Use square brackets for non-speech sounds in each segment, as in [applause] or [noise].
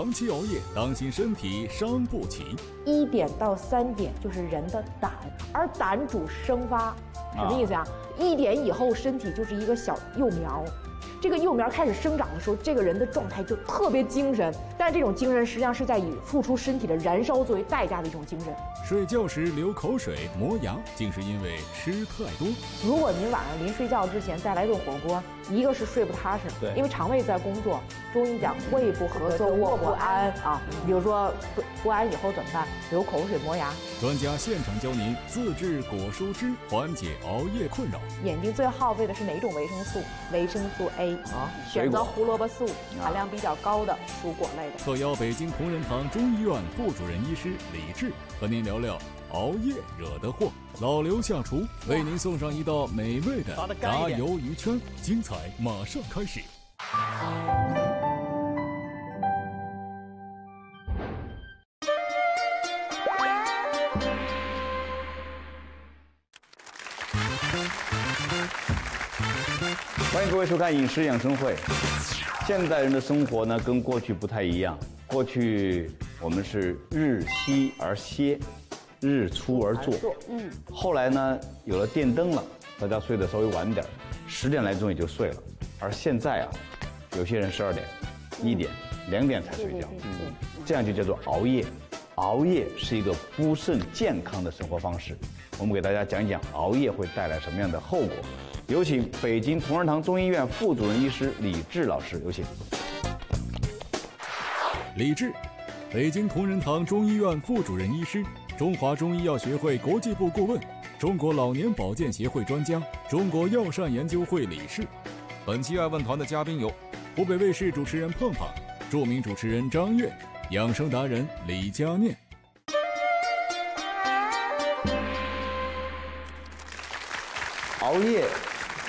长期熬夜，当心身体伤不起。一点到三点就是人的胆，而胆主生发，什么意思呀？一点以后身体就是一个小幼苗，这个幼苗开始生长的时候，这个人的状态就特别精神，但是这种精神实际上是在以付出身体的燃烧作为代价的一种精神。睡觉时流口水、磨牙，竟是因为吃太多。如果您晚上临睡觉之前再来顿火锅，一个是睡不踏实，对因为肠胃在工作。中医讲胃不和则卧不安啊。比如说不不安以后怎么办？流口水、磨牙。专家现场教您自制果蔬汁，缓解熬夜困扰。眼睛最耗费的是哪种维生素？维生素 A 啊，选择胡萝卜素，含量比较高的蔬果类的。特邀北京同仁堂中医院副主任医师李志和您聊聊熬夜惹的祸。老刘下厨为您送上一道美味的炸鱿鱼圈，精彩马上开始。位收看《饮食养生会》。现代人的生活呢，跟过去不太一样。过去我们是日息而歇，日出而作。嗯。后来呢，有了电灯了，大家睡得稍微晚点儿，十点来钟也就睡了。而现在啊，有些人十二点、一点、两点才睡觉。嗯。这样就叫做熬夜。熬夜是一个不甚健康的生活方式。我们给大家讲讲熬夜会带来什么样的后果。有请北京同仁堂中医院副主任医师李志老师，有请。李志，北京同仁堂中医院副主任医师，中华中医药学会国际部顾问，中国老年保健协会专家，中国药膳研究会理事。本期爱问团的嘉宾有湖北卫视主持人胖胖，著名主持人张悦，养生达人李佳念。熬夜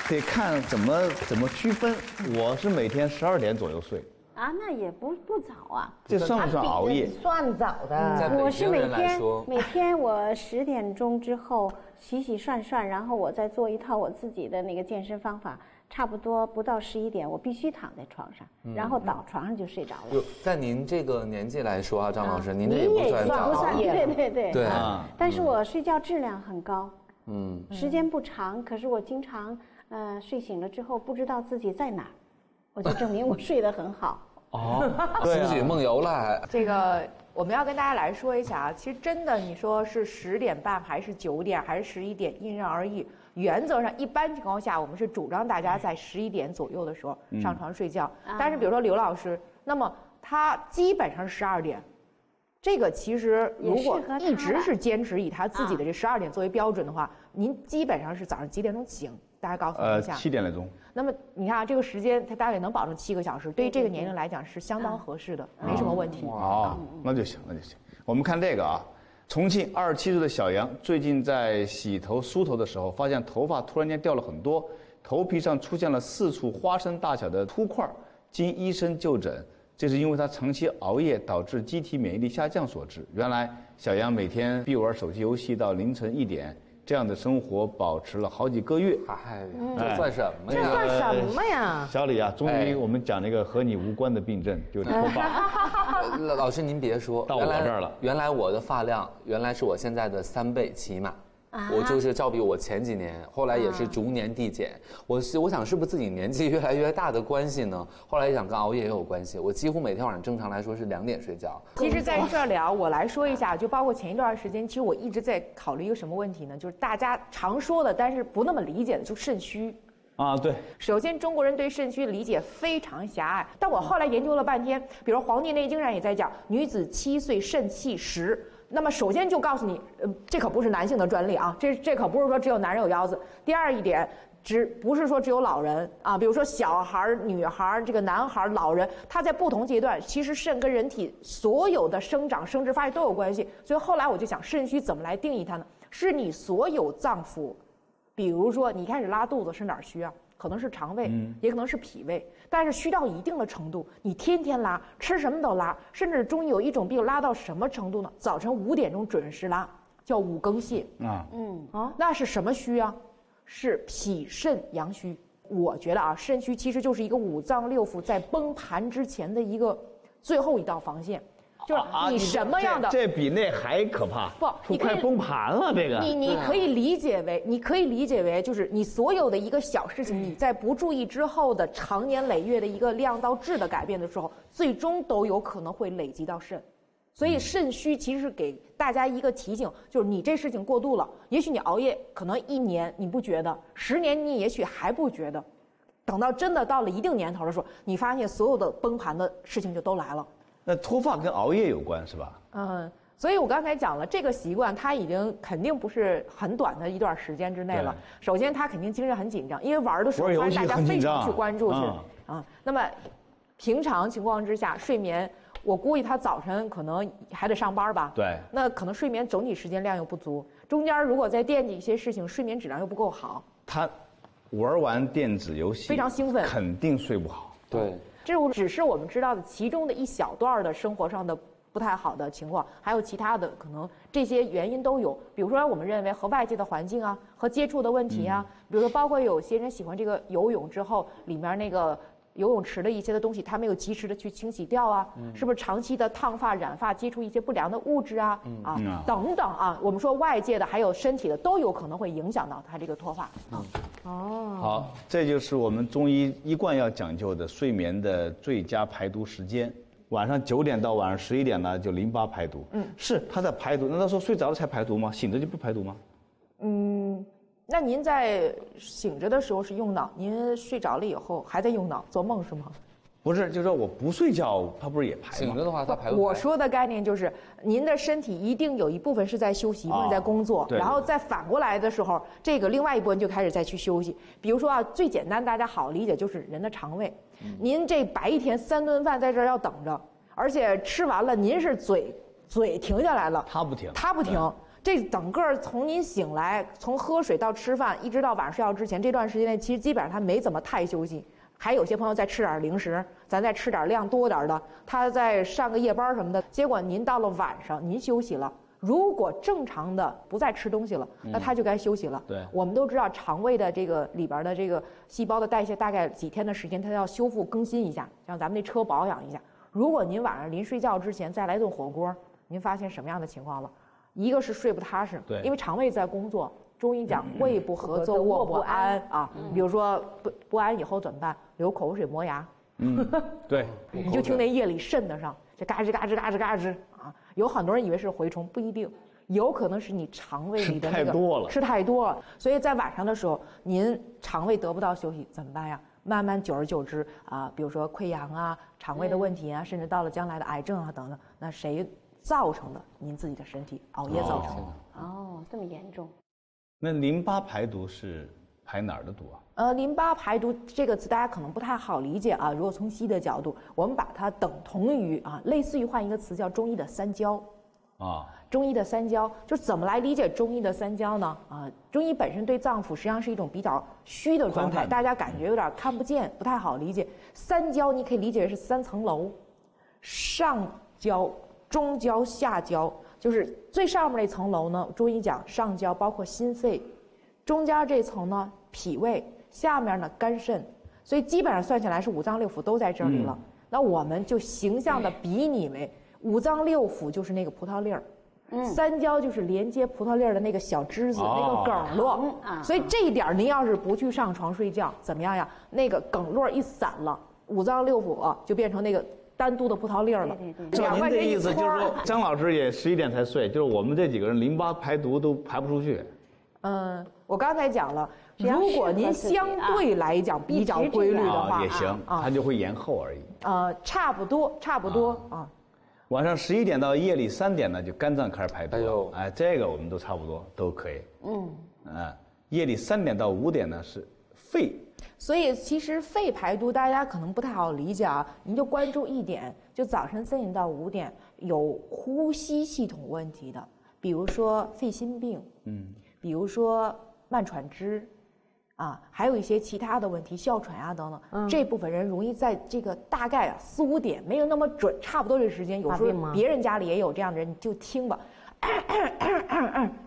得看怎么怎么区分。我是每天十二点左右睡，啊，那也不不早啊。这算不算熬夜？算早的。我是每京人来天说，每天我十点钟之后洗洗涮涮，然后我再做一套我自己的那个健身方法，差不多不到十一点，我必须躺在床上，然后倒床上就睡着了。就在您这个年纪来说啊，张老师，您这你也不也算不算，对对对。对啊但是我睡觉质量很高，嗯，时间不长，可是我经常呃睡醒了之后不知道自己在哪儿，我就证明我睡得很好。[laughs] 哦，对梦游了，还这个我们要跟大家来说一下啊，其实真的你说是十点半还是九点还是十一点，因人而异。原则上，一般情况下，我们是主张大家在十一点左右的时候上床睡觉。但是，比如说刘老师，那么他基本上是十二点。这个其实如果一直是坚持以他自己的这十二点作为标准的话，您基本上是早上几点钟醒？大家告诉我呃，一下。七点来钟。那么你看啊，这个时间它大概能保证七个小时，对于这个年龄来讲是相当合适的，没什么问题。哦，那就行，那就行。我们看这个啊，重庆二十七岁的小杨最近在洗头梳头的时候，发现头发突然间掉了很多，头皮上出现了四处花生大小的凸块儿。经医生就诊，这是因为他长期熬夜导致机体免疫力下降所致。原来小杨每天必玩手机游戏到凌晨一点，这样的生活保持了好几个月。哎，这算什么呀这算？什么呀？小李啊，终哎于我们讲了一个和你无关的病症，就是脱发。呃 [laughs] 老老师您别说，到我来这儿了原来我的发量原来是我现在的三倍起码。啊我就是照比我前几年，后来也是逐年递减。我是我想是不是自己年纪越来越大的关系呢？后来一想跟熬夜也有关系。我几乎每天晚上正常来说是两点睡觉。其实在这儿聊，我来说一下，就包括前一段时间，其实我一直在考虑一个什么问题呢？就是大家常说的，但是不那么理解的，就肾虚。啊，对，首先，中国人对肾虚理解非常狭隘。但我后来研究了半天，比如《黄帝内经》上也在讲，女子七岁肾气实。那么首先就告诉你，呃，这可不是男性的专利啊，这这可不是说只有男人有腰子。第二一点，只不是说只有老人啊，比如说小孩、女孩、这个男孩、老人，他在不同阶段，其实肾跟人体所有的生长、生殖、发育都有关系。所以后来我就想，肾虚怎么来定义它呢？是你所有脏腑比如说，你开始拉肚子是哪儿虚啊？可能是肠胃，也可能是脾胃，但是虚到一定的程度，你天天拉，吃什么都拉，甚至中医有一种病拉到什么程度呢？早晨五点钟准时拉，叫五更泻啊，嗯啊，那是什么虚啊？是脾肾阳虚。我觉得啊，肾虚其实就是一个五脏六腑在崩盘之前的一个最后一道防线，就是你什么样的这这比那还可怕？不说你快崩盘了，这个。你你可以理解为，你可以理解为，就是你所有的一个小事情，你在不注意之后的长年累月的一个量到质的改变的时候，最终都有可能会累积到肾。所以肾虚其实是给大家一个提醒，就是你这事情过度了，也许你熬夜可能一年你不觉得，十年你也许还不觉得，等到真的到了一定年头的时候，你发现所有的崩盘的事情就都来了。那脱发跟熬夜有关是吧？嗯，所以我刚才讲了，这个习惯它已经肯定不是很短的一段时间之内了。首先，他肯定精神很紧张，因为玩的时候大家非常去关注去嗯啊。那么，平常情况之下，睡眠，我估计他早晨可能还得上班吧。对那可能睡眠整体时间量又不足，中间如果再惦记一些事情，睡眠质量又不够好，他玩完电子游戏非常兴奋肯定睡不好。对，这只是我们知道的其中的一小段儿的生活上的不太好的情况，还有其他的可能这些原因都有。比如说，我们认为和外界的环境啊，和接触的问题啊，比如说包括有些人喜欢这个游泳之后里面那个。游泳池的一些的东西，他没有及时的去清洗掉啊，是不是长期的烫发、染发接触一些不良的物质啊，啊嗯啊等等啊，我们说外界的还有身体的都有可能会影响到他这个脱发啊。哦，好，这就是我们中医一贯要讲究的睡眠的最佳排毒时间。晚上九点到晚上十一点呢，就淋巴排毒。嗯，是他在排毒。难道说睡着了才排毒吗？醒着就不排毒吗？嗯，那您在醒着的时候是用脑，您睡着了以后还在用脑做梦是吗？不是，就是说我不睡觉，它不是也排吗醒着？的话，它排不排我说的概念就是，您的身体一定有一部分是在休息，一部分在工作，对然后再反过来的时候，这个另外一部分就开始再去休息。比如说啊，最简单大家好理解就是人的肠胃，您这白一天三顿饭在这儿要等着，而且吃完了您是嘴嘴停下来了，他不停他不停。这整个从您醒来，从喝水到吃饭，一直到晚上睡觉之前这段时间内，其实基本上他没怎么太休息。还有些朋友再吃点零食，咱再吃点量多点的，他再上个夜班什么的。结果您到了晚上，您休息了。如果正常的不再吃东西了，那他就该休息了。对我们都知道肠胃的这个里边的这个细胞的代谢大概几天的时间，它要修复更新一下，像咱们那车保养一下。如果您晚上临睡觉之前再来顿火锅，您发现什么样的情况了？一个是睡不踏实，对因为肠胃在工作。中医讲胃不和则卧不安啊，比如说不不安以后怎么办？流口水磨牙，嗯，对，[laughs] 你就听那夜里渗得上，这嘎吱嘎吱嘎吱嘎吱啊！有很多人以为是蛔虫，不一定，有可能是你肠胃里的那个吃太多了吃太多了。所以在晚上的时候，您肠胃得不到休息怎么办呀？慢慢久而久之啊，比如说溃疡啊、肠胃的问题啊，甚至到了将来的癌症啊等等，那谁造成的？您自己的身体熬夜造成的。哦，这么严重。那淋巴排毒是排哪儿的毒啊？呃，淋巴排毒这个词大家可能不太好理解啊。如果从西医的角度，我们把它等同于啊，类似于换一个词叫中医的三焦。啊，中医的三焦，就怎么来理解中医的三焦呢？啊，中医本身对脏腑实际上是一种比较虚的状态，大家感觉有点看不见，不太好理解。三焦你可以理解为是三层楼，上焦、中焦、下焦，就是最上面那层楼呢，中医讲上焦包括心肺，中间这层呢脾胃，下面呢肝肾，所以基本上算下来是五脏六腑都在这里了。那我们就形象的比拟为五脏六腑就是那个葡萄粒儿。三焦就是连接葡萄粒儿的那个小枝子，哦。那个梗络嗯啊所以这一点儿您要是不去上床睡觉，怎么样呀？那个梗络一散了，五脏六腑啊就变成那个单独的葡萄粒儿了。照您的两块钱一意思就是说，张老师也十一点才睡，就是我们这几个人淋巴排毒都排不出去。嗯，我刚才讲了，如果您相对来讲比较规律的话啊，也行，啊它就会延后而已。呃，差不多，差不多啊。晚上十一点到夜里三点呢，就肝脏开始排毒。哎呦哎，这个我们都差不多都可以。嗯，啊，夜里三点到五点呢是肺，所以其实肺排毒大家可能不太好理解啊，您就关注一点，就早晨三点到五点有呼吸系统问题的，比如说肺心病，嗯，比如说慢喘支，啊，还有一些其他的问题，哮喘啊等等，这部分人容易在这个大概啊四五点没有那么准，差不多这时间，有时候别人家里也有这样的人，你就听吧，[coughs]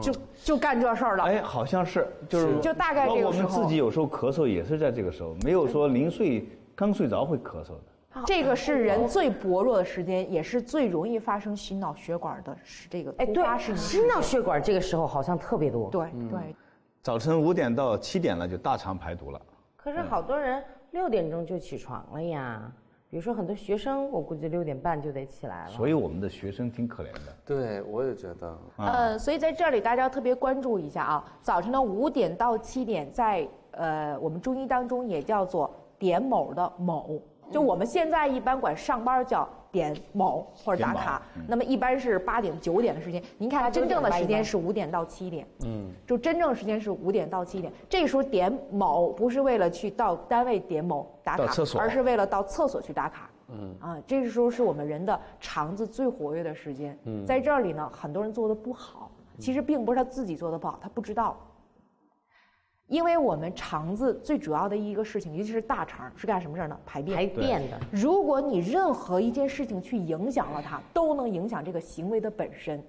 就就干这事儿了。哎，好像是，就是就大概这个时候我们自己有时候咳嗽也是在这个时候，没有说临睡刚睡着会咳嗽的。这个是人最薄弱的时间，也是最容易发生心脑血管的是这个哎，对突发，性心脑血管这个时候好像特别多。对对，早晨五点到七点了就大肠排毒了。可是好多人六点钟就起床了呀，比如说很多学生，我估计六点半就得起来了。所以我们的学生挺可怜的。对，我也觉得。呃，所以在这里大家要特别关注一下啊，早晨的五点到七点，在呃我们中医当中也叫做点卯的卯，就我们现在一般管上班叫点卯或者打卡，那么一般是八点九点的时间。您看，真正的时间是五点到七点，嗯，就真正时间是五点到七点。这个时候点卯不是为了去到单位点卯打卡厕，所而是为了到厕所去打卡。嗯啊，这个时候是我们人的肠子最活跃的时间。嗯，在这里呢，很多人做的不好，其实并不是他自己做的不好，他不知道。因为我们肠子最主要的一个事情，尤其是大肠，是干什么事儿呢？排便。排便的，如果你任何一件事情去影响了它，都能影响这个行为的本身。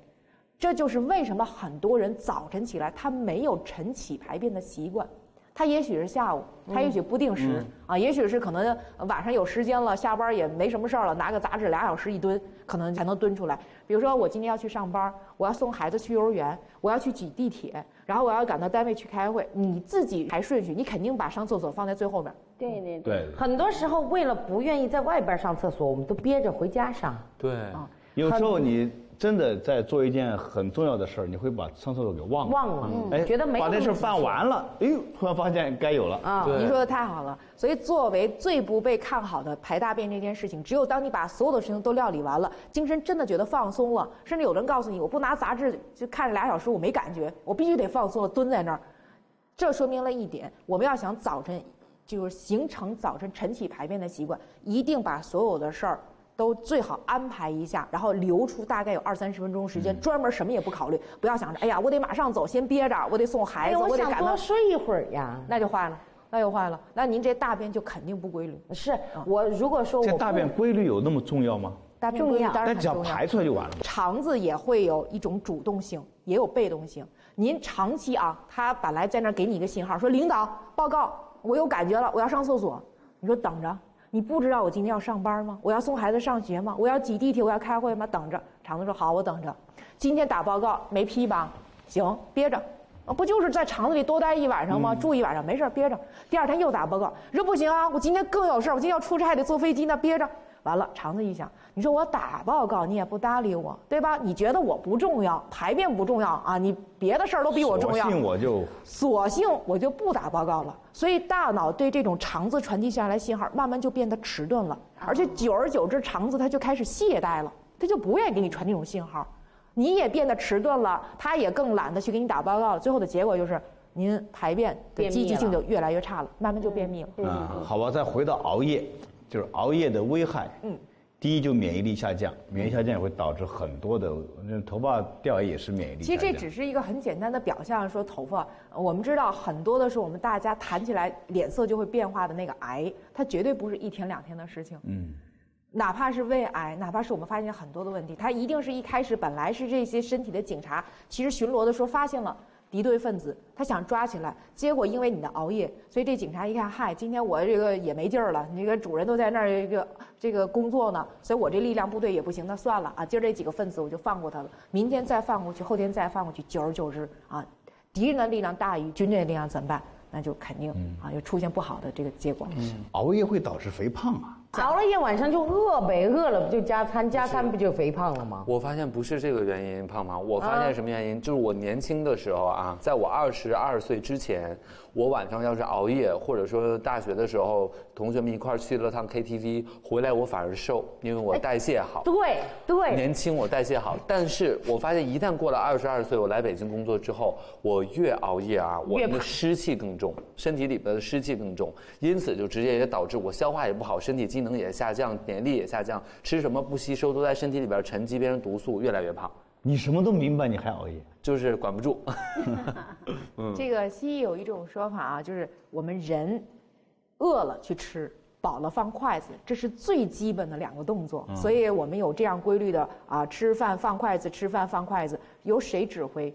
这就是为什么很多人早晨起来他没有晨起排便的习惯，他也许是下午，他也许不定时、啊，也许是可能晚上有时间了，下班也没什么事儿了，拿个杂志俩小时一蹲，可能才能蹲出来。比如说我今天要去上班，我要送孩子去幼儿园，我要去挤地铁，然后我要赶到单位去开会，你自己排顺序，你肯定把上厕所放在最后面。对对对。对，很多时候为了不愿意在外边上厕所，我们都憋着回家上。对，有时候你真的在做一件很重要的事儿，你会把上厕所给忘了。忘了，哎，觉得没把那事儿办完了，哎呦，突然发现该有了。啊。对你说的太好了，所以作为最不被看好的排大便这件事情，只有当你把所有的事情都料理完了，精神真的觉得放松了，甚至有人告诉你，我不拿杂志就看着俩小时，我没感觉，我必须得放松了，蹲在那儿。这说明了一点，我们要想早晨就是形成早晨晨起排便的习惯，一定把所有的事儿。都最好安排一下，然后留出大概有二三十分钟时间，专门什么也不考虑，不要想着，哎呀，我得马上走，先憋着，我得送孩子，哎，我得赶到多，睡一会儿呀。那就坏了，那就坏了。那您这大便就肯定不规律。是我如果说我这大便规律有那么重要吗？大便规律当然但只要很重要。排出来就完了。肠子也会有一种主动性，也有被动性。您长期啊，他本来在那儿给你一个信号，说领导报告，我有感觉了，我要上厕所。你说等着，你不知道我今天要上班吗？我要送孩子上学吗？我要挤地铁，我要开会吗？等着。厂子说好，我等着。今天打报告没批吧？行，憋着。啊，不就是在厂子里多待一晚上吗？住一晚上没事儿憋着。第二天又打报告，你说不行啊，我今天更有事儿，我今天要出差得坐飞机呢，憋着。完了，肠子一想，你说我打报告你也不搭理我，对吧？你觉得我不重要，排便不重要啊？你别的事儿都比我重要。索性我就索性我就不打报告了。所以大脑对这种肠子传递下来信号，慢慢就变得迟钝了，而且久而久之，肠子它就开始懈怠了，它就不愿意给你传这种信号，你也变得迟钝了，它也更懒得去给你打报告了。最后的结果就是，您排便的积极性就越来越差了，慢慢就便秘了。嗯，好吧，再回到熬夜，就是熬夜的危害。嗯，第一就免疫力下降，免疫力下降也会导致很多的，那头发掉也是免疫力。其实这只是一个很简单的表象，说头发，呃我们知道很多的是我们大家谈起来脸色就会变化的那个癌，它绝对不是一天两天的事情。嗯，哪怕是胃癌，哪怕是我们发现很多的问题，它一定是一开始本来是这些身体的警察，其实巡逻的时候发现了敌对分子，他想抓起来，结果因为你的熬夜，所以这警察一看，嗨，今天我这个也没劲儿了，你这个主人都在那儿这个这个工作呢，所以我这力量部队也不行，那算了啊，今儿这几个分子我就放过他了，明天再放过去，后天再放过去，久而久之啊，敌人的力量大于军队的力量怎么办？那就肯定啊，又出现不好的这个结果。熬夜会导致肥胖啊。熬了夜晚上就饿呗，饿了不就加餐，加餐不就肥胖了吗？我发现不是这个原因，胖胖。我发现什么原因？就是我年轻的时候啊，在我二十二岁之前，我晚上要是熬夜，或者说大学的时候，同学们一块儿去了趟 KTV，回来我反而瘦，因为我代谢好。对对，年轻我代谢好，但是我发现一旦过了二十二岁，我来北京工作之后，我越熬夜啊，我越胖那个湿气更重，身体里边的湿气更重，因此就直接也导致我消化也不好，身体机能也下降，免疫力也下降，吃什么不吸收，都在身体里边沉积，变成毒素，越来越胖，你什么都明白，你还熬夜？就是管不住。[laughs] 这个西医有一种说法啊，就是我们人饿了去吃，饱了放筷子，这是最基本的两个动作。所以我们有这样规律的啊，吃饭放筷子，吃饭放筷子，由谁指挥？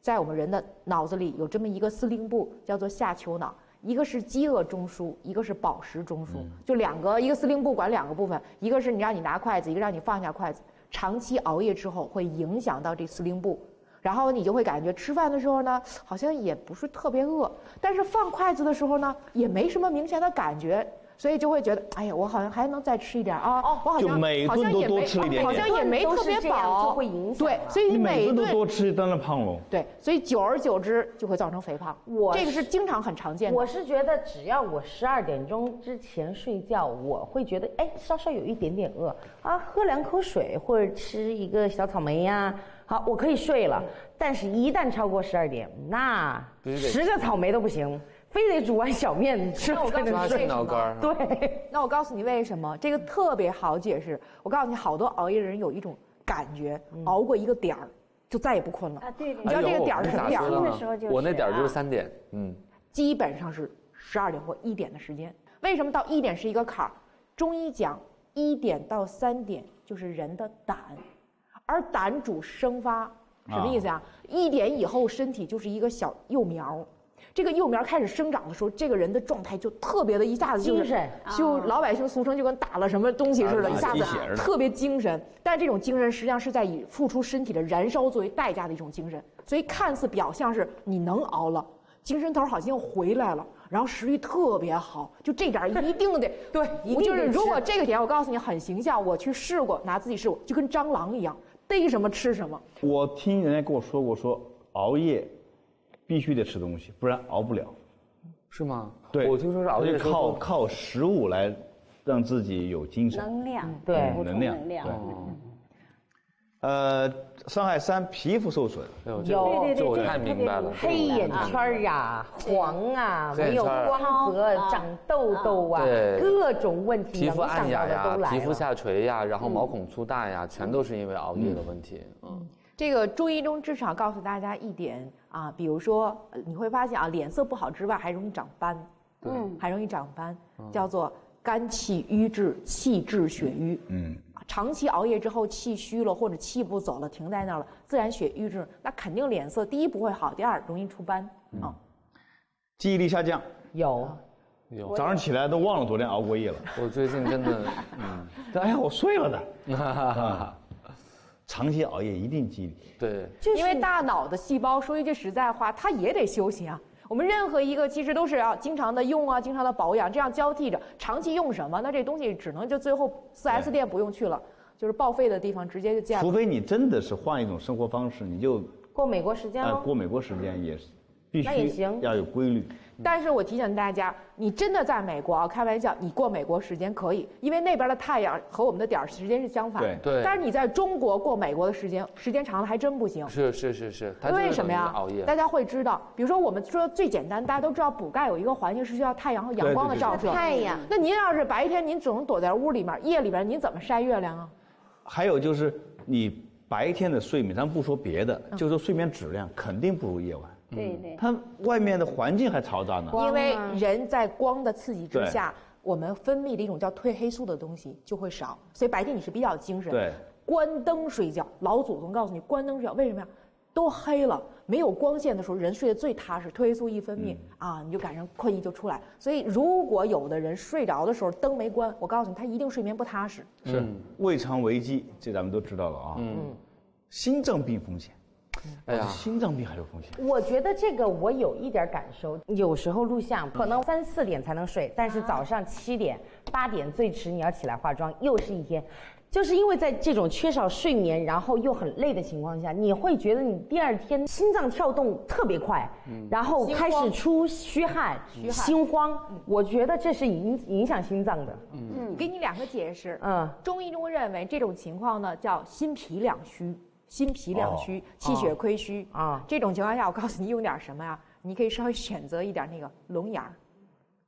在我们人的脑子里有这么一个司令部，叫做下丘脑。一个是饥饿中枢，一个是饱食中枢，就两个，一个司令部管两个部分，一个是你让你拿筷子，一个让你放下筷子。长期熬夜之后会影响到这司令部，然后你就会感觉吃饭的时候呢，好像也不是特别饿，但是放筷子的时候呢，也没什么明显的感觉。所以就会觉得，哎呀，我好像还能再吃一点啊！哦，我好像就每顿都多吃一点点好像也没特别饱，就会影响对，所以你每顿都顿多吃，当然胖喽。对，所以久而久之就会造成肥胖。我这个是经常很常见的。我是觉得，只要我十二点钟之前睡觉，我会觉得哎，稍稍有一点点饿啊，喝两口水或者吃一个小草莓呀、好，我可以睡了。但是，一旦超过十二点，那十个草莓都不行，非得煮碗小面吃才能睡脑干儿。对，[laughs] 那我告诉你为什么，这个特别好解释。我告诉你，好多熬夜的人有一种感觉，熬过一个点儿就再也不困了。啊，对对你知道这个点儿是什么点儿吗我年轻的时候就我那点儿就是啊三点，嗯，基本上是十二点或一点的时间。为什么到一点是一个坎儿？中医讲一点到三点就是人的胆，而胆主生发，什么意思啊？一点以后身体就是一个小幼苗。这个幼苗开始生长的时候，这个人的状态就特别的，一下子精神就老百姓俗称就跟打了什么东西似的，啊一下子特别精神。但这种精神实际上是在以付出身体的燃烧作为代价的一种精神，所以看似表象是你能熬了，精神头好像又回来了，然后食欲特别好，就这点儿 [laughs] 一定得对一定就是如果这个点我告诉你很形象，我去试过，拿自己试过，就跟蟑螂一样，逮什么吃什么。我听人家跟我说过，说熬夜必须得吃东西，不然熬不了。是吗？对，我听说是熬夜靠靠食物来让自己有精神。能量，对能量能量。对嗯呃，伤害三，皮肤受损。哎呦，这有对对对这我太明明白了。黑眼啊圈儿啊，黄啊，没有光泽，啊长痘痘啊，对各种问题皮肤暗哑呀都，来。皮肤下垂呀，然后毛孔粗大呀，全都是因为熬夜的问题。嗯，这个中医中至少告诉大家一点啊，比如说呃你会发现啊，脸色不好之外，还容易长斑，嗯，还容易长斑，叫做肝气瘀滞，气滞血瘀。嗯，长期熬夜之后气虚了，或者气不走了，停在那儿了，自然血瘀滞，那肯定脸色第一不会好，第二容易出斑啊。记忆力下降，有，有，早上起来都忘了昨天熬过夜了。我最近真的，[laughs] 嗯，哎呀，我睡了的。[laughs] 啊，长期熬夜一定记忆力。对，因为大脑的细胞，说一句实在话，它也得休息啊。我们任何一个其实都是要经常的用啊，经常的保养，这样交替着。长期用什么？那这东西只能就最后四 S 店不用去了，就是报废的地方直接就建了。除非你真的是换一种生活方式，你就过美国时间呃。过美国时间也是必须那也行要有规律。但是我提醒大家，你真的在美国啊，开玩笑，你过美国时间可以，因为那边的太阳和我们的点儿时间是相反的。对对但是你在中国过美国的时间，时间长了还真不行。是是是是，为什么呀熬夜？大家会知道，比如说我们说最简单，大家都知道补钙有一个环境是需要太阳和阳光的照射。太阳那您要是白天您总躲在屋里面，夜里边您怎么晒月亮啊？还有就是你白天的睡眠，咱不说别的，嗯就说睡眠质量肯定不如夜晚。对对。它外面的环境还嘈杂呢。因为人在光的刺激之下，我们分泌的一种叫褪黑素的东西就会少，所以白天你是比较精神。对，关灯睡觉，老祖宗告诉你关灯睡觉，为什么呀？都黑了，没有光线的时候，人睡得最踏实，褪黑素一分泌、啊，你就赶上困意就出来。所以如果有的人睡着的时候灯没关，我告诉你，他一定睡眠不踏实。是胃肠危机，这咱们都知道了啊。嗯，心脏病风险，哎呀，心脏病还有风险。我觉得这个我有一点感受，有时候录像可能三四点才能睡，但是早上七点、八点最迟你要起来化妆，又是一天。就是因为在这种缺少睡眠，然后又很累的情况下，你会觉得你第二天心脏跳动特别快，然后开始出虚汗、心慌。我觉得这是影影响心脏的。嗯给你两个解释。嗯，中医中认为这种情况呢叫心脾两虚，心脾两虚，气血亏虚啊啊。这种情况下，我告诉你用点什么呀？你可以稍微选择一点那个龙眼儿，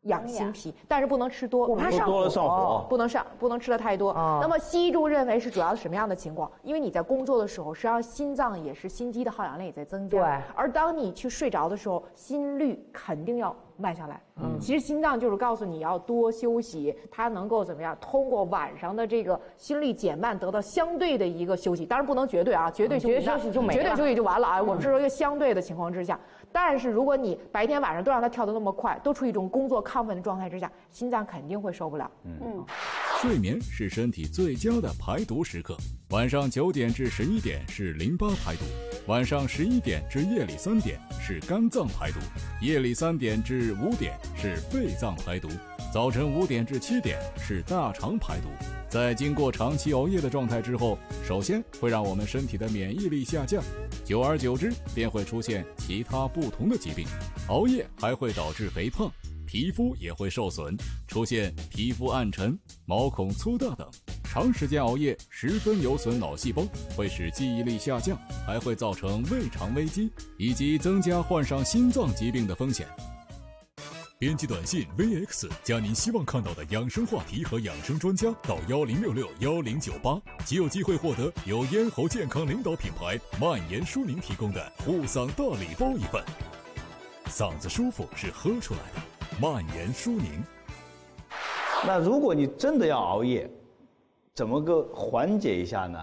养心脾，但是不能吃多，我怕上多了上火火。不能上，不能吃的太多。哦那么西医中认为是主要是什么样的情况？因为你在工作的时候，实际上心脏也是心肌的耗氧量也在增加。对而当你去睡着的时候，心率肯定要慢下来。嗯，其实心脏就是告诉你要多休息，它能够怎么样？通过晚上的这个心率减慢，得到相对的一个休息。当然不能绝对啊，绝对休息绝对休息就没了绝对休息就完了啊。我们是说一个相对的情况之下，但是如果你白天晚上都让它跳得那么快，都处于一种工作亢奋的状态之下，心脏肯定会受不了。嗯。睡眠是身体最佳的排毒时刻，晚上九点至十一点是淋巴排毒，晚上十一点至夜里三点是肝脏排毒，夜里三点至五点是肺脏排毒，早晨五点至七点是大肠排毒。在经过长期熬夜的状态之后，首先会让我们身体的免疫力下降，久而久之便会出现其他不同的疾病。熬夜还会导致肥胖。皮肤也会受损，出现皮肤暗沉、毛孔粗大等。长时间熬夜十分有损脑细胞，会使记忆力下降，还会造成胃肠危机，以及增加患上心脏疾病的风险。编辑短信 VX 加您希望看到的养生话题和养生专家到幺零六六幺零九八，即有机会获得由咽喉健康领导品牌蔓延舒宁提供的护嗓大礼包一份。嗓子舒服是喝出来的。蔓延舒宁。那如果你真的要熬夜，怎么个缓解一下呢？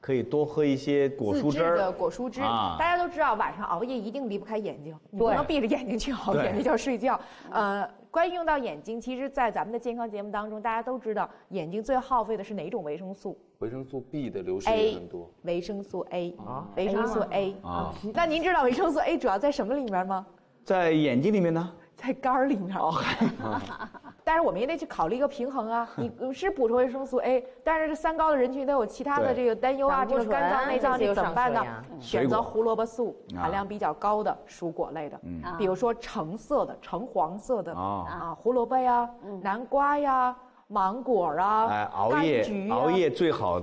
可以多喝一些果蔬汁儿的果蔬汁，啊大家都知道晚上熬夜一定离不开眼睛，你不能闭着眼睛去熬夜，那叫 [laughs] 睡觉。呃，关于用到眼睛，其实，在咱们的健康节目当中，大家都知道眼睛最耗费的是哪种维生素维生素 B 的流失也很多。维生素 A 啊维生素 A 啊。那您知道维生素 A 主要在什么里面吗？在眼睛里面呢？在肝儿里面。[laughs] 哦，但是我们也得去考虑一个平衡啊。[laughs] 你是补充维生素 A，但是这三高的人群都有其他的这个担忧啊，这个肝脏、内脏这个怎么办呢？选择胡萝卜素啊含量比较高的蔬果类的，比如说橙色的、橙黄色的啊。啊，胡萝卜呀、南瓜呀、芒果啊，哎，熬夜熬夜最好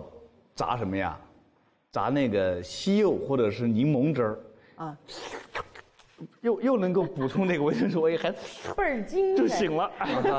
炸什么呀？炸那个西柚或者是柠檬汁儿，啊，又又能够补充那个维生素 A，还倍儿精神。就醒了。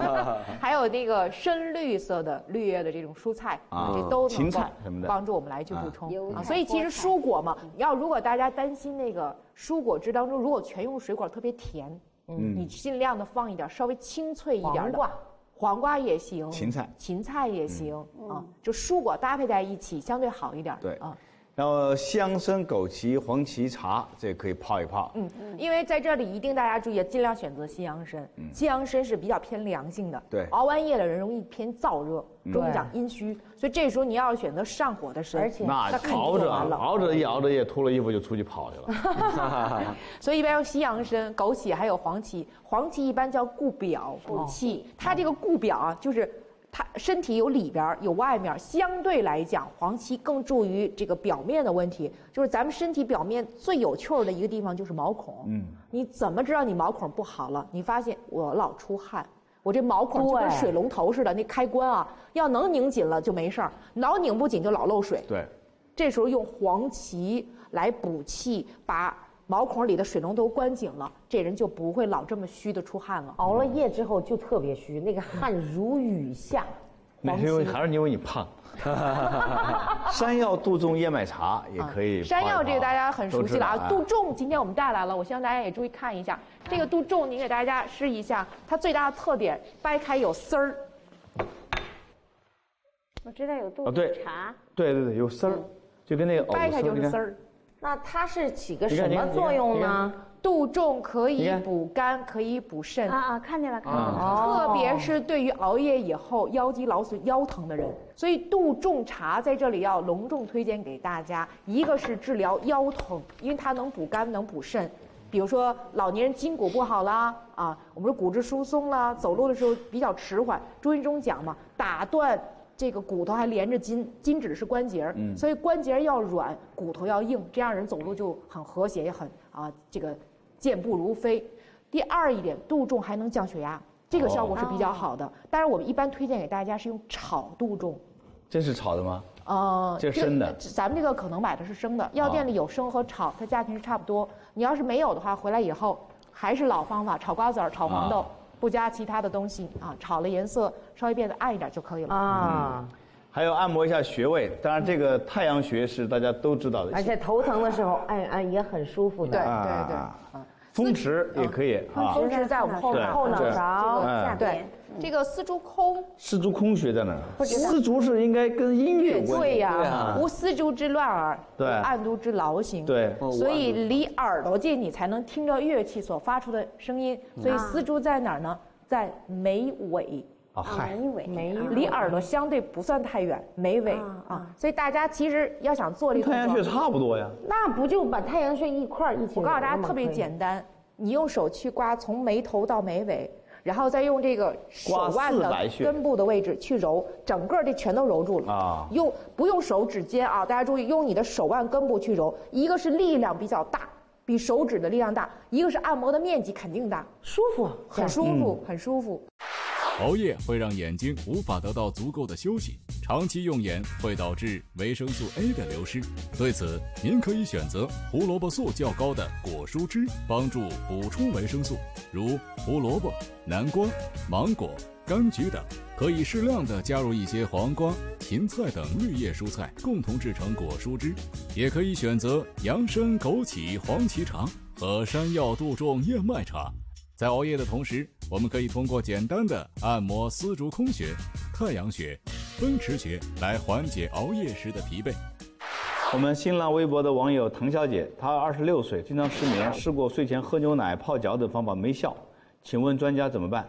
[laughs] 还有那个深绿色的绿叶的这种蔬菜啊这都能芹够菜什么的帮助我们来去补啊充啊。所以其实蔬果嘛，要如果大家担心那个蔬果汁当中如果全用水果特别甜，嗯你尽量的放一点稍微清脆一点的黄瓜。黄瓜也行，芹菜芹菜也行啊，就蔬果搭配在一起相对好一点。对啊，然后香参、枸杞、黄芪茶，这可以泡一泡。嗯，因为在这里一定大家注意，尽量选择西洋参。西洋参是比较偏凉性的，对熬完夜的人容易偏燥热，中医对讲阴虚，所以这时候你要是选择上火的参，而且那熬着。熬着一熬着夜，脱了衣服就出去跑去了。[laughs] 所以一般用西洋参、枸杞还有黄芪，黄芪一般叫固表补气，它这个固表啊，就是。它身体有里边儿有外面，相对来讲，黄芪更注于这个表面的问题。就是咱们身体表面最有趣儿的一个地方就是毛孔。嗯，你怎么知道你毛孔不好了？你发现我老出汗，我这毛孔就跟水龙头似的，那开关啊，要能拧紧了就没事儿，老拧不紧就老漏水。对，这时候用黄芪来补气，把毛孔里的水龙头关紧了，这人就不会老这么虚的出汗了。熬了夜之后就特别虚，那个汗如雨下。那是因为还是因为你胖。[laughs] 山药杜仲燕麦茶也可以。山药这个大家很熟悉了啊，杜仲今天我们带来了，我希望大家也注意看一下这个杜仲，您给大家试一下，它最大的特点掰开有丝儿，我知道有杜仲茶，对对对，有丝儿，就跟那个藕掰开就是丝儿。那它是起个什么作用呢？杜仲可以补肝，可以补肾啊。啊，看见了看见啊了，哦特别是对于熬夜以后腰肌劳损、腰疼的人，所以杜仲茶在这里要隆重推荐给大家。一个是治疗腰疼，因为它能补肝、能补肾。比如说老年人筋骨不好啦，啊，我们说骨质疏松啦，走路的时候比较迟缓。中医中讲嘛，打断这个骨头还连着筋，筋指的是关节儿，所以关节儿要软，骨头要硬，这样人走路就很和谐，也很啊这个健步如飞。第二一点，杜仲还能降血压，这个效果是比较好的。但是我们一般推荐给大家是用炒杜仲。这是炒的吗？呃，这是生的咱们这个可能买的是生的，药店里有生和炒，它价钱是差不多。你要是没有的话，回来以后还是老方法，炒瓜子儿、炒黄豆，啊不加其他的东西啊，炒了颜色稍微变得暗一点就可以了。啊，还有按摩一下穴位，当然这个太阳穴是大家都知道的。而且头疼的时候按一按也很舒服的。对对啊对啊，嗯，风池也可以啊。风池在我们后后脑勺哎对这个丝竹空丝竹空穴在哪儿？丝竹是应该跟音乐有关。对呀、啊无丝竹之乱耳，对无暗度之劳形。对所以离耳朵近，你才能听着乐器所发出的声音。所以丝竹在哪儿呢？在眉尾，啊，嗨，眉尾，眉啊离耳朵相对不算太远，眉尾啊啊。所以大家其实要想做这个太阳穴，差不多呀。那不就把太阳穴一块儿一起？我告诉大家特别简单，你用手去刮从眉头到眉尾。然后再用这个手腕的根部的位置去揉，整个这全都揉住了啊用不用手指尖啊？大家注意，用你的手腕根部去揉，一个是力量比较大，比手指的力量大；一个是按摩的面积肯定大，舒服，很舒服，很舒服。熬夜会让眼睛无法得到足够的休息，长期用眼会导致维生素 A 的流失。对此，您可以选择胡萝卜素较高的果蔬汁，帮助补充维生素，如胡萝卜、南瓜、芒果、柑橘等。可以适量的加入一些黄瓜、芹菜等绿叶蔬菜，共同制成果蔬汁。也可以选择洋参、枸杞、黄芪茶和山药、杜仲、燕麦茶。在熬夜的同时，我们可以通过简单的按摩丝竹空穴、太阳穴、风池穴来缓解熬夜时的疲惫。我们新浪微博的网友滕小姐，她二十六岁，经常失眠，试过睡前喝牛奶、泡脚等方法没效，请问专家怎么办？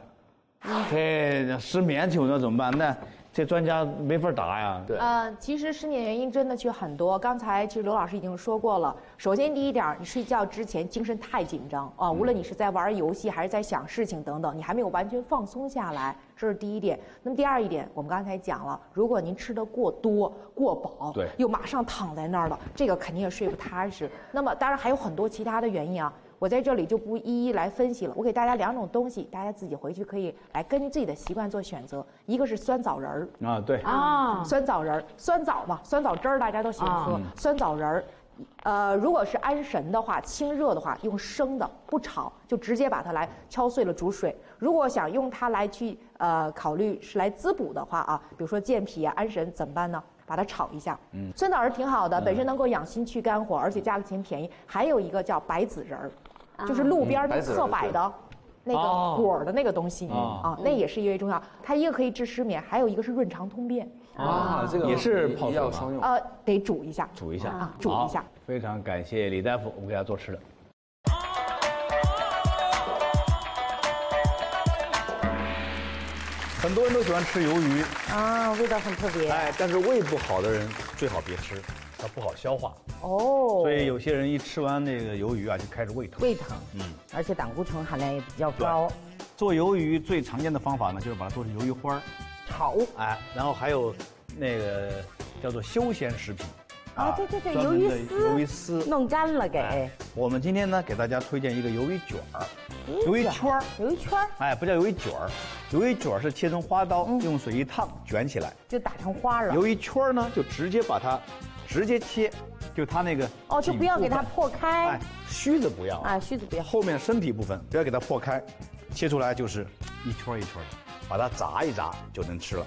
这失眠，请问说怎么办？那这专家没法答呀。对呃，其实失眠原因真的去很多。刚才其实刘老师已经说过了。首先第一点，你睡觉之前精神太紧张啊，无论你是在玩游戏还是在想事情等等，你还没有完全放松下来，这是第一点。那么第二一点，我们刚才讲了，如果您吃的过多、过饱，对又马上躺在那儿了，这个肯定也睡不踏实。那么当然还有很多其他的原因啊。我在这里就不一一来分析了，我给大家两种东西，大家自己回去可以来根据自己的习惯做选择。一个是酸枣仁儿，啊，对，啊，酸枣仁儿，酸枣嘛，酸枣汁儿大家都喜欢喝。酸枣仁儿，呃，如果是安神的话，清热的话，用生的不炒，就直接把它来敲碎了煮水。如果想用它来去呃考虑是来滋补的话啊，比如说健脾啊、安神怎么办呢？把它炒一下。嗯，酸枣仁儿挺好的，本身能够养心去肝火，而且价格钱便宜。还有一个叫白子仁儿，就是路边儿侧摆的。那哦个果儿的那个东西哦啊，那也是一味中药。它一个可以治失眠，还有一个是润肠通便。啊，这个也是泡一水吗药双用。呃，得煮一下。煮一下啊煮一下非常感谢李大夫，我们给他做吃的。很多人都喜欢吃鱿鱼，啊，味道很特别。哎，但是胃不好的人最好别吃，它不好消化。哦，所以有些人一吃完那个鱿鱼啊，就开始胃疼。胃疼，嗯，而且胆固醇含量也比较高。做鱿鱼最常见的方法呢，就是把它做成鱿鱼花儿，炒哎，然后还有那个叫做休闲食品。啊，对对对，鱿鱼丝，鱿鱼丝。弄干了给哎，我们今天呢，给大家推荐一个鱿鱼卷儿，鱿鱼圈儿。鱿鱼圈儿哎，不叫鱿鱼卷儿，鱿鱼卷儿是切成花刀，嗯用水一烫卷起来。就打成花了。鱿鱼圈儿呢，就直接把它直接切，就它那个哦，就不要给它破开哎，须子不要啊，须子不要。后面身体部分不要给它破开，切出来就是一圈一圈的，把它炸一炸就能吃了。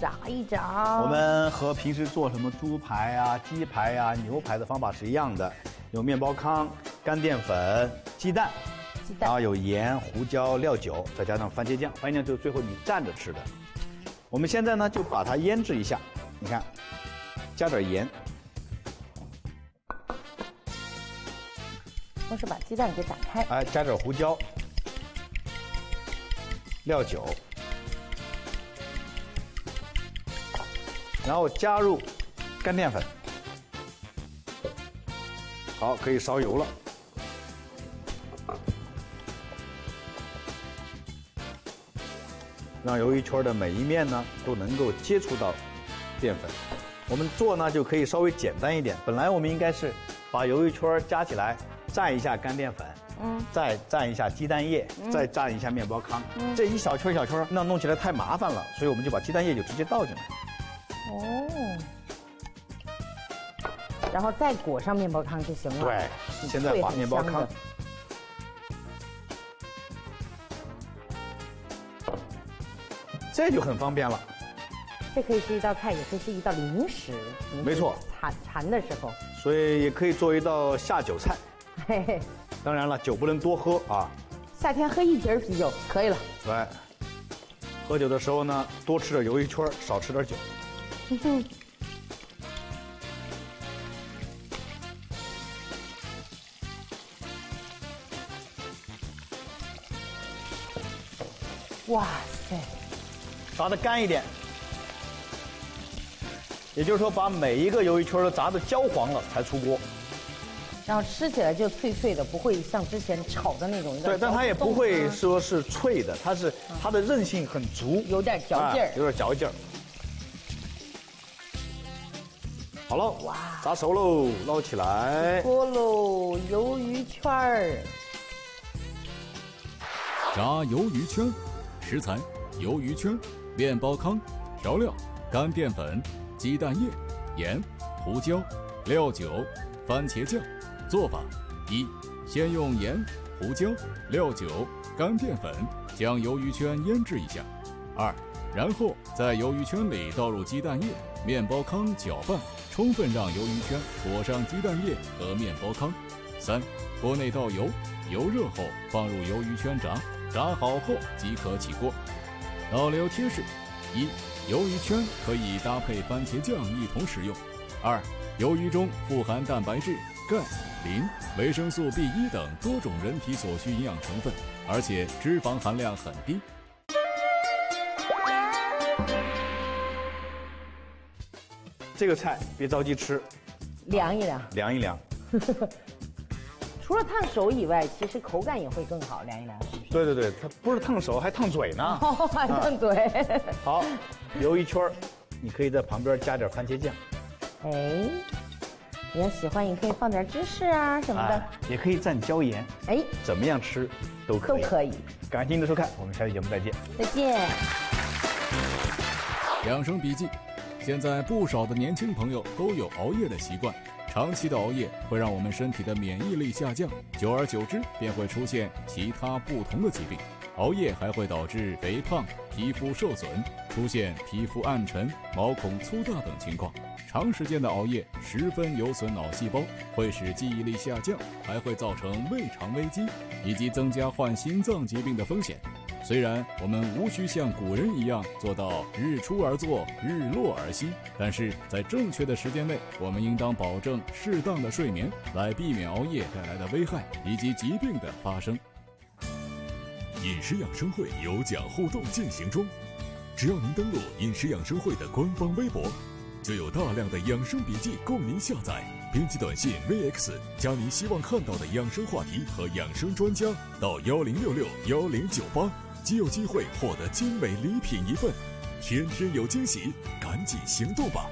炸一炸。我们和平时做什么猪排啊、鸡排啊、牛排的方法是一样的，有面包糠、干淀粉、鸡蛋，鸡蛋然后有盐、胡椒、料酒，再加上番茄酱，番茄酱就是最后你蘸着吃的。我们现在呢就把它腌制一下，你看，加点盐，同时把鸡蛋给打开。哎，加点胡椒、料酒，然后加入干淀粉。好，可以烧油了。让鱿鱼圈的每一面呢都能够接触到淀粉。我们做呢就可以稍微简单一点。本来我们应该是把鱿鱼圈夹起来，蘸一下干淀粉，嗯，再蘸一下鸡蛋液，再蘸一下面包糠。这一小圈一小圈，那弄起来太麻烦了，所以我们就把鸡蛋液就直接倒进来。哦。然后再裹上面包糠就行了。对，现在把面包糠这就很方便了。这可以是一道菜，也可以是一道零食。没错，馋馋的时候，所以也可以做一道下酒菜。嘿嘿，当然了，酒不能多喝啊。夏天喝一瓶啤酒可以了。来，喝酒的时候呢，多吃点鱿鱼圈，少吃点酒。[laughs] 哇塞，炸的干一点，也就是说，把每一个鱿鱼圈都炸的焦黄了才出锅。然后吃起来就脆脆的，不会像之前炒的那种对，但它也不会说是脆的，它是它的韧性很足，有点嚼劲儿哎有点嚼劲儿。好了，哇，炸熟喽，捞起来。锅喽，鱿鱼圈儿。炸鱿鱼圈，食材：鱿鱼圈、面包糠、调料：干淀粉、鸡蛋液、盐、胡椒、料酒、番茄酱。做法：一、先用盐、胡椒、料酒、干淀粉将鱿鱼圈腌制一下；二、然后在鱿鱼圈里倒入鸡蛋液、面包糠搅拌，充分让鱿鱼圈裹上鸡蛋液和面包糠；三、锅内倒油，油热后放入鱿鱼圈炸。炸好后即可起锅。老刘贴士：一、鱿鱼圈可以搭配番茄酱一同食用；二、鱿鱼中富含蛋白质、钙、磷、维生素 B 一等多种人体所需营养成分，而且脂肪含量很低。这个菜别着急吃，凉一凉。凉一凉。[laughs] 除了烫手以外，其实口感也会更好，凉一凉是不是？对对对，它不是烫手，还烫嘴呢。[laughs] 哦，还烫嘴。好，留一圈儿，你可以在旁边加点番茄酱，哎，你要喜欢也可以放点芝士啊什么的哎。，也可以蘸椒盐，哎，怎么样吃都可以。都可以。感谢您的收看，我们下期节目再见。再见。养生笔记：现在不少的年轻朋友都有熬夜的习惯，长期的熬夜会让我们身体的免疫力下降，久而久之便会出现其他不同的疾病。熬夜还会导致肥胖、皮肤受损，出现皮肤暗沉、毛孔粗大等情况。长时间的熬夜十分有损脑细胞，会使记忆力下降，还会造成胃肠危机，以及增加患心脏疾病的风险。虽然我们无需像古人一样做到日出而作，日落而息，但是在正确的时间内，我们应当保证适当的睡眠，来避免熬夜带来的危害以及疾病的发生。饮食养生会有奖互动进行中，只要您登录饮食养生会的官方微博，就有大量的养生笔记供您下载。编辑短信 VX 加您希望看到的养生话题和养生专家到幺零六六幺零九八，即有机会获得精美礼品一份。天天有惊喜，赶紧行动吧！